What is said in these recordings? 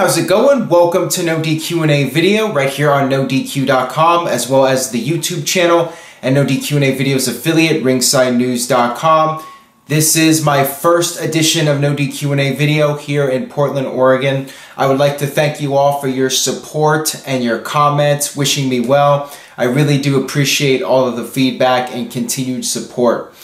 How's it going? Welcome to No DQ&A video right here on NoDQ.com as well as the YouTube channel and No DQ&A videos affiliate ringsidenews.com. This is my first edition of No DQ&A video here in Portland, Oregon. I would like to thank you all for your support and your comments, wishing me well. I really do appreciate all of the feedback and continued support.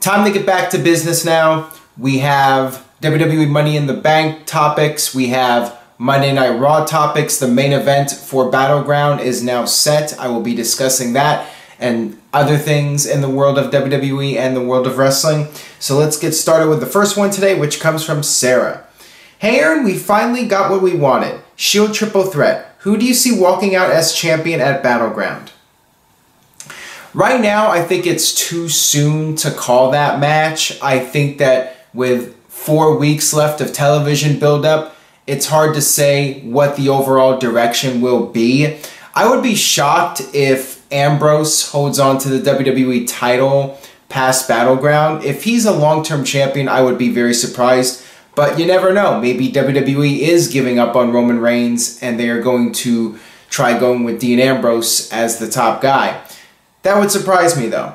Time to get back to business now. We have WWE Money in the Bank topics. We have Monday Night Raw topics. The main event for Battleground is now set. I will be discussing that and other things in the world of WWE and the world of wrestling. So let's get started with the first one today, which comes from Sarah. Hey Aaron, we finally got what we wanted. Shield Triple Threat. Who do you see walking out as champion at Battleground? Right now, I think it's too soon to call that match. I think that with four weeks left of television buildup, it's hard to say what the overall direction will be. I would be shocked if Ambrose holds on to the WWE title past Battleground. If he's a long-term champion, I would be very surprised. But you never know. Maybe WWE is giving up on Roman Reigns and they are going to try going with Dean Ambrose as the top guy. That would surprise me though.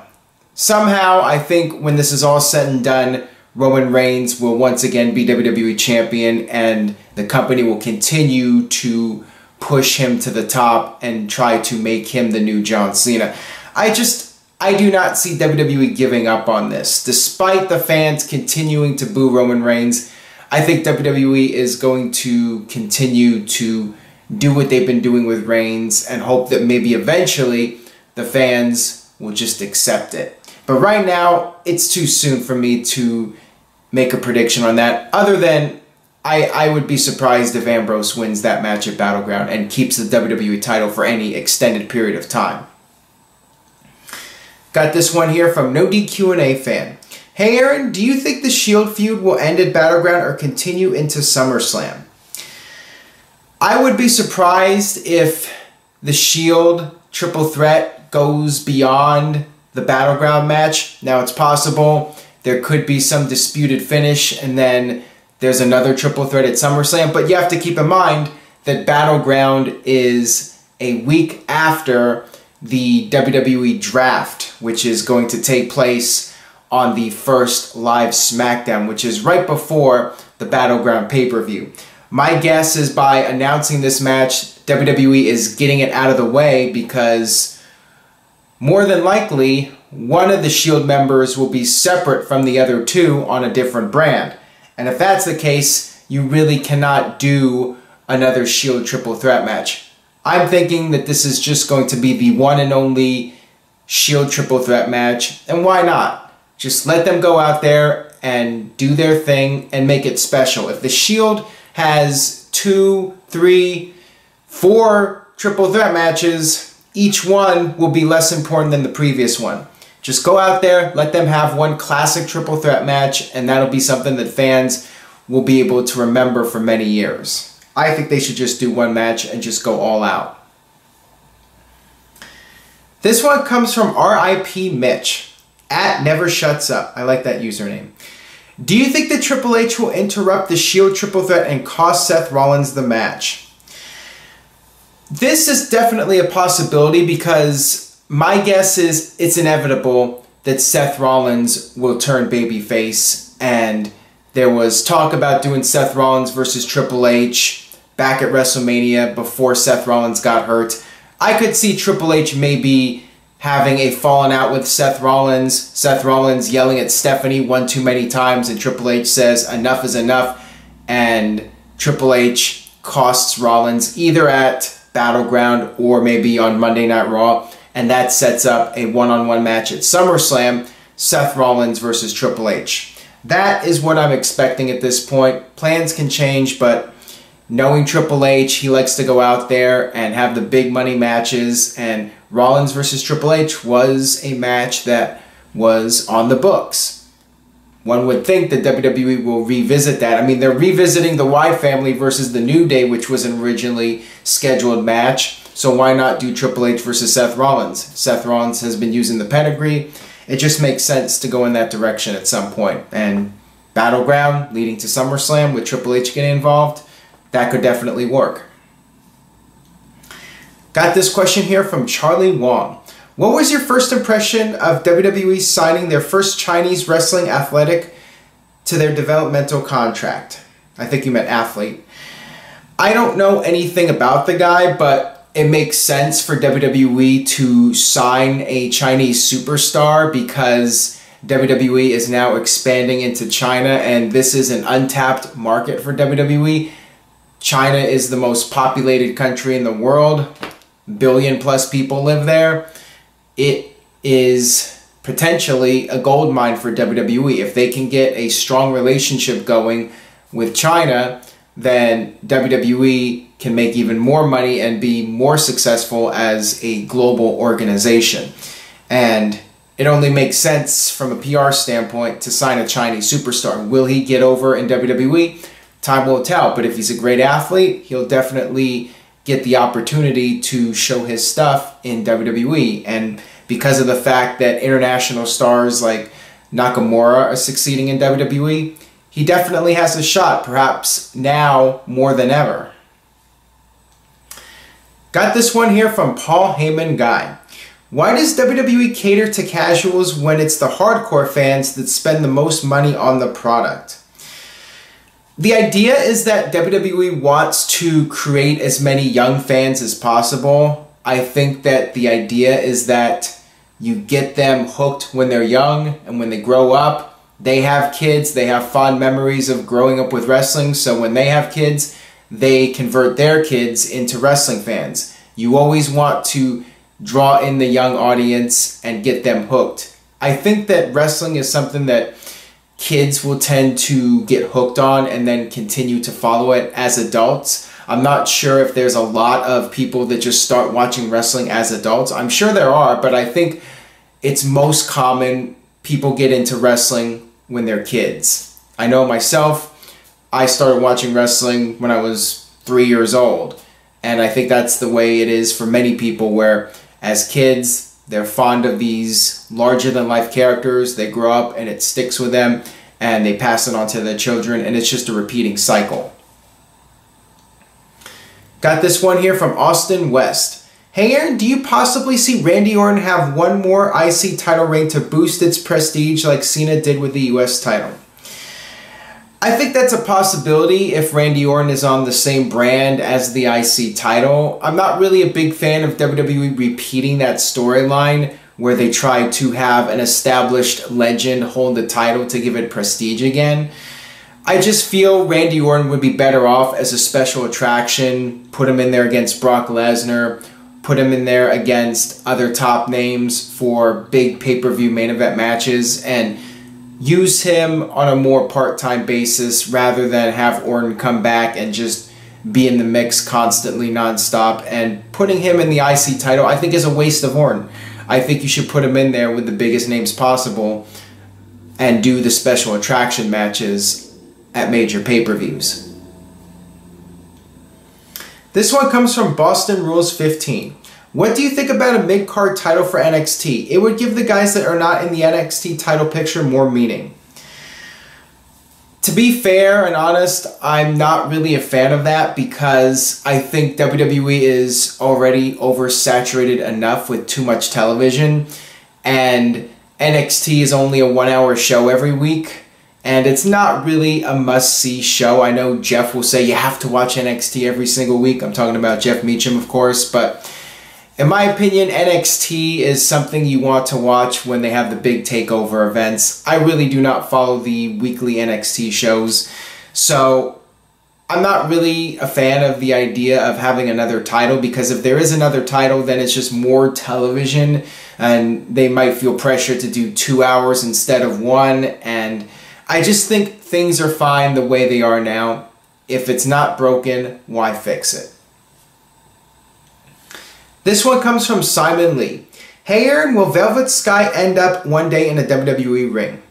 Somehow, I think when this is all said and done, Roman Reigns will once again be WWE champion and the company will continue to push him to the top and try to make him the new John Cena. I just, I do not see WWE giving up on this. Despite the fans continuing to boo Roman Reigns, I think WWE is going to continue to do what they've been doing with Reigns and hope that maybe eventually the fans will just accept it. But right now, it's too soon for me to make a prediction on that, other than I, I would be surprised if Ambrose wins that match at Battleground and keeps the WWE title for any extended period of time. Got this one here from No DQ&A fan. Hey Aaron, do you think the Shield feud will end at Battleground or continue into SummerSlam? I would be surprised if the Shield triple threat goes beyond the Battleground match. Now it's possible there could be some disputed finish and then there's another triple threat at SummerSlam, but you have to keep in mind that Battleground is a week after the WWE draft, which is going to take place on the first live SmackDown, which is right before the Battleground pay-per-view. My guess is by announcing this match, WWE is getting it out of the way because more than likely, one of the Shield members will be separate from the other two on a different brand. And if that's the case, you really cannot do another Shield triple threat match. I'm thinking that this is just going to be the one and only Shield triple threat match, and why not? Just let them go out there and do their thing and make it special. If the Shield has two, three, four triple threat matches, each one will be less important than the previous one. Just go out there, let them have one classic triple threat match, and that'll be something that fans will be able to remember for many years. I think they should just do one match and just go all out. This one comes from RIP Mitch at Never Shuts Up. I like that username. Do you think that Triple H will interrupt the Shield triple threat and cost Seth Rollins the match? This is definitely a possibility because my guess is it's inevitable that Seth Rollins will turn babyface, and there was talk about doing Seth Rollins versus Triple H back at WrestleMania before Seth Rollins got hurt. I could see Triple H maybe having a falling out with Seth Rollins, Seth Rollins yelling at Stephanie one too many times, and Triple H says, enough is enough, and Triple H costs Rollins either at Battleground or maybe on Monday Night Raw and that sets up a one-on-one match at SummerSlam, Seth Rollins versus Triple H. That is what I'm expecting at this point. Plans can change, but knowing Triple H, he likes to go out there and have the big money matches, and Rollins versus Triple H was a match that was on the books. One would think that WWE will revisit that. I mean, they're revisiting the Wyatt family versus the New Day, which was an originally scheduled match. So why not do Triple H versus Seth Rollins? Seth Rollins has been using the pedigree. It just makes sense to go in that direction at some point. And Battleground leading to SummerSlam with Triple H getting involved, that could definitely work. Got this question here from Charlie Wong. What was your first impression of WWE signing their first Chinese wrestling athletic to their developmental contract? I think you meant athlete. I don't know anything about the guy, but it makes sense for WWE to sign a Chinese superstar because WWE is now expanding into China and this is an untapped market for WWE. China is the most populated country in the world. Billion plus people live there it is potentially a gold mine for WWE. If they can get a strong relationship going with China, then WWE can make even more money and be more successful as a global organization. And it only makes sense from a PR standpoint to sign a Chinese superstar. Will he get over in WWE? Time will tell. But if he's a great athlete, he'll definitely get the opportunity to show his stuff in WWE. And because of the fact that international stars like Nakamura are succeeding in WWE, he definitely has a shot, perhaps now more than ever. Got this one here from Paul Heyman Guy. Why does WWE cater to casuals when it's the hardcore fans that spend the most money on the product? The idea is that WWE wants to create as many young fans as possible. I think that the idea is that you get them hooked when they're young and when they grow up, they have kids, they have fond memories of growing up with wrestling. So when they have kids, they convert their kids into wrestling fans. You always want to draw in the young audience and get them hooked. I think that wrestling is something that kids will tend to get hooked on and then continue to follow it as adults. I'm not sure if there's a lot of people that just start watching wrestling as adults. I'm sure there are, but I think it's most common people get into wrestling when they're kids. I know myself, I started watching wrestling when I was three years old. And I think that's the way it is for many people where as kids, they're fond of these larger than life characters. They grow up and it sticks with them and they pass it on to their children and it's just a repeating cycle. Got this one here from Austin West. Hey Aaron, do you possibly see Randy Orton have one more IC title reign to boost its prestige like Cena did with the US title? I think that's a possibility if Randy Orton is on the same brand as the IC title. I'm not really a big fan of WWE repeating that storyline where they try to have an established legend hold the title to give it prestige again. I just feel Randy Orton would be better off as a special attraction, put him in there against Brock Lesnar, put him in there against other top names for big pay-per-view main event matches, and use him on a more part-time basis rather than have Orton come back and just be in the mix constantly nonstop and putting him in the IC title I think is a waste of Orton. I think you should put him in there with the biggest names possible and do the special attraction matches at major pay-per-views. This one comes from Boston Rules 15. What do you think about a mid-card title for NXT? It would give the guys that are not in the NXT title picture more meaning. To be fair and honest, I'm not really a fan of that because I think WWE is already oversaturated enough with too much television and NXT is only a one hour show every week and it's not really a must see show. I know Jeff will say you have to watch NXT every single week. I'm talking about Jeff Meacham, of course, but in my opinion, NXT is something you want to watch when they have the big takeover events. I really do not follow the weekly NXT shows, so I'm not really a fan of the idea of having another title because if there is another title, then it's just more television and they might feel pressure to do two hours instead of one. And I just think things are fine the way they are now. If it's not broken, why fix it? This one comes from Simon Lee. Hey Aaron, will Velvet Sky end up one day in a WWE ring?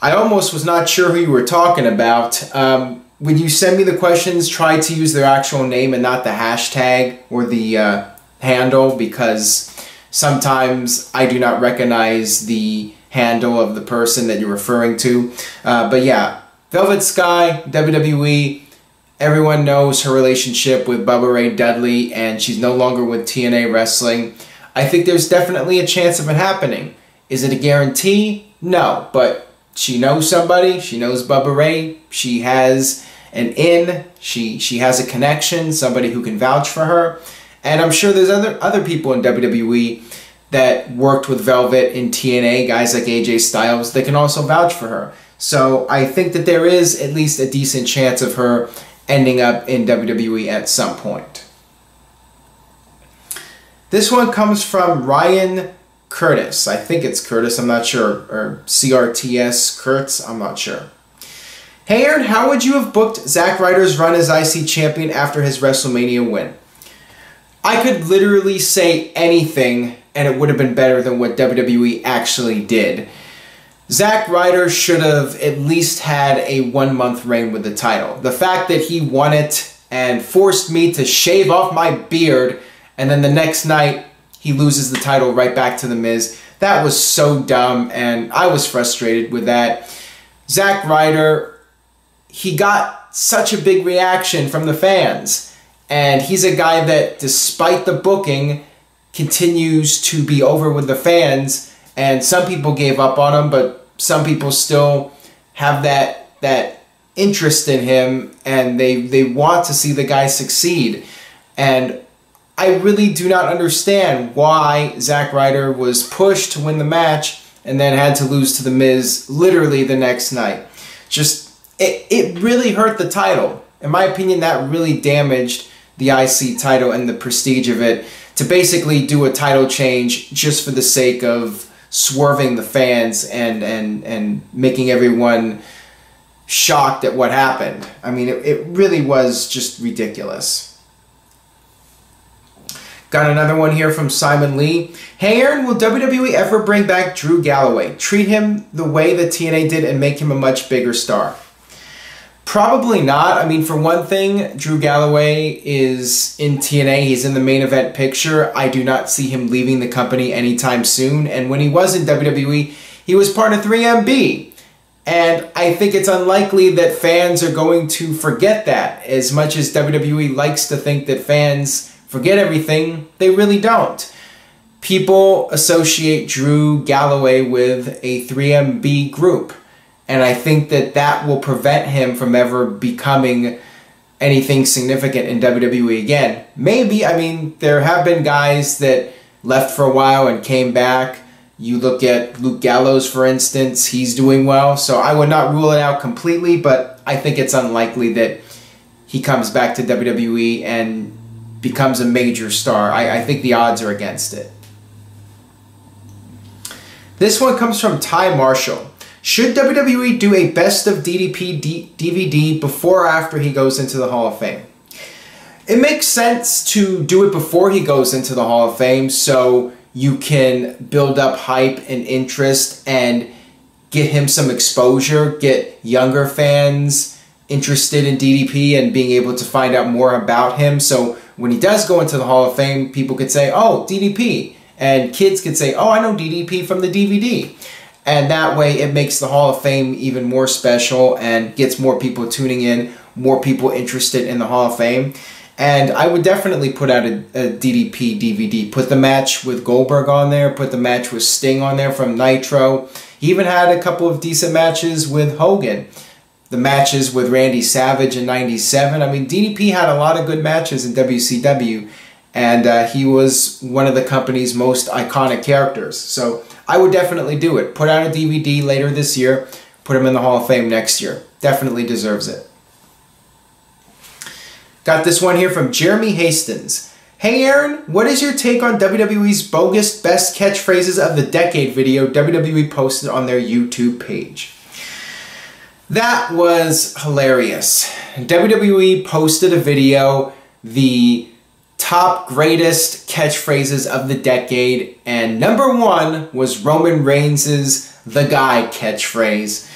I almost was not sure who you were talking about. Um, when you send me the questions, try to use their actual name and not the hashtag or the uh, handle because sometimes I do not recognize the handle of the person that you're referring to. Uh, but yeah, Velvet Sky, WWE, Everyone knows her relationship with Bubba Ray Dudley, and she's no longer with TNA Wrestling. I think there's definitely a chance of it happening. Is it a guarantee? No, but she knows somebody. She knows Bubba Ray. She has an in. She she has a connection. Somebody who can vouch for her. And I'm sure there's other other people in WWE that worked with Velvet in TNA, guys like AJ Styles, that can also vouch for her. So I think that there is at least a decent chance of her ending up in WWE at some point. This one comes from Ryan Curtis. I think it's Curtis, I'm not sure. Or CRTS Kurtz, I'm not sure. Hey Aaron, how would you have booked Zack Ryder's run as IC champion after his WrestleMania win? I could literally say anything and it would have been better than what WWE actually did. Zack Ryder should have at least had a one month reign with the title. The fact that he won it and forced me to shave off my beard and then the next night he loses the title right back to The Miz, that was so dumb and I was frustrated with that. Zack Ryder, he got such a big reaction from the fans. And he's a guy that, despite the booking, continues to be over with the fans. And some people gave up on him, but some people still have that that interest in him and they they want to see the guy succeed. And I really do not understand why Zack Ryder was pushed to win the match and then had to lose to The Miz literally the next night. Just, it, it really hurt the title. In my opinion, that really damaged the IC title and the prestige of it to basically do a title change just for the sake of swerving the fans and and and making everyone shocked at what happened. I mean, it, it really was just ridiculous. Got another one here from Simon Lee. Hey Aaron, will WWE ever bring back Drew Galloway? Treat him the way that TNA did and make him a much bigger star. Probably not. I mean, for one thing, Drew Galloway is in TNA. He's in the main event picture. I do not see him leaving the company anytime soon. And when he was in WWE, he was part of 3MB. And I think it's unlikely that fans are going to forget that. As much as WWE likes to think that fans forget everything, they really don't. People associate Drew Galloway with a 3MB group. And I think that that will prevent him from ever becoming anything significant in WWE again. Maybe, I mean, there have been guys that left for a while and came back. You look at Luke Gallows, for instance, he's doing well. So I would not rule it out completely, but I think it's unlikely that he comes back to WWE and becomes a major star. I, I think the odds are against it. This one comes from Ty Marshall. Should WWE do a best of DDP D DVD before or after he goes into the Hall of Fame? It makes sense to do it before he goes into the Hall of Fame so you can build up hype and interest and get him some exposure, get younger fans interested in DDP and being able to find out more about him. So when he does go into the Hall of Fame, people could say, oh, DDP. And kids could say, oh, I know DDP from the DVD. And that way it makes the Hall of Fame even more special and gets more people tuning in, more people interested in the Hall of Fame. And I would definitely put out a, a, DDP DVD. Put the match with Goldberg on there, put the match with Sting on there from Nitro. He even had a couple of decent matches with Hogan. The matches with Randy Savage in 97. I mean, DDP had a lot of good matches in WCW, and uh, he was one of the company's most iconic characters. So I would definitely do it. Put out a DVD later this year, put him in the Hall of Fame next year. Definitely deserves it. Got this one here from Jeremy Hastings. Hey Aaron, what is your take on WWE's bogus best catchphrases of the decade video WWE posted on their YouTube page? That was hilarious. WWE posted a video, the top greatest catchphrases of the decade, and number one was Roman Reigns' The Guy catchphrase.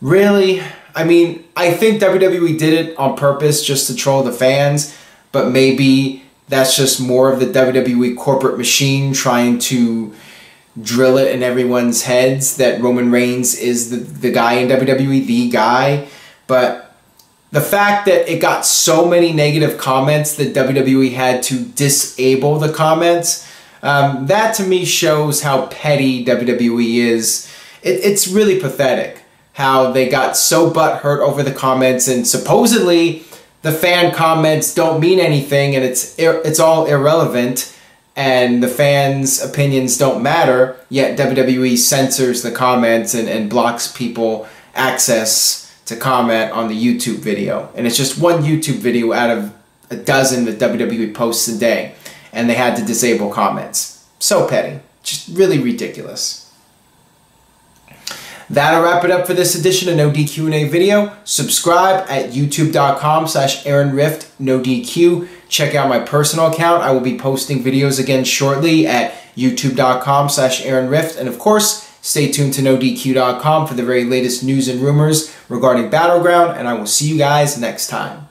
Really? I mean, I think WWE did it on purpose just to troll the fans, but maybe that's just more of the WWE corporate machine trying to drill it in everyone's heads that Roman Reigns is the, the guy in WWE, the guy. But the fact that it got so many negative comments that WWE had to disable the comments, um, that to me shows how petty WWE is. It, it's really pathetic how they got so butthurt over the comments and supposedly the fan comments don't mean anything and it's it's all irrelevant and the fans' opinions don't matter, yet WWE censors the comments and, and blocks people access to comment on the YouTube video. And it's just one YouTube video out of a dozen that WWE posts a day. And they had to disable comments. So petty. Just really ridiculous. That'll wrap it up for this edition of No DQ&A video. Subscribe at youtube.com slash Aaron Rift No DQ. Check out my personal account. I will be posting videos again shortly at youtube.com slash Aaron Rift. And of course, stay tuned to NoDQ.com for the very latest news and rumors regarding Battleground. And I will see you guys next time.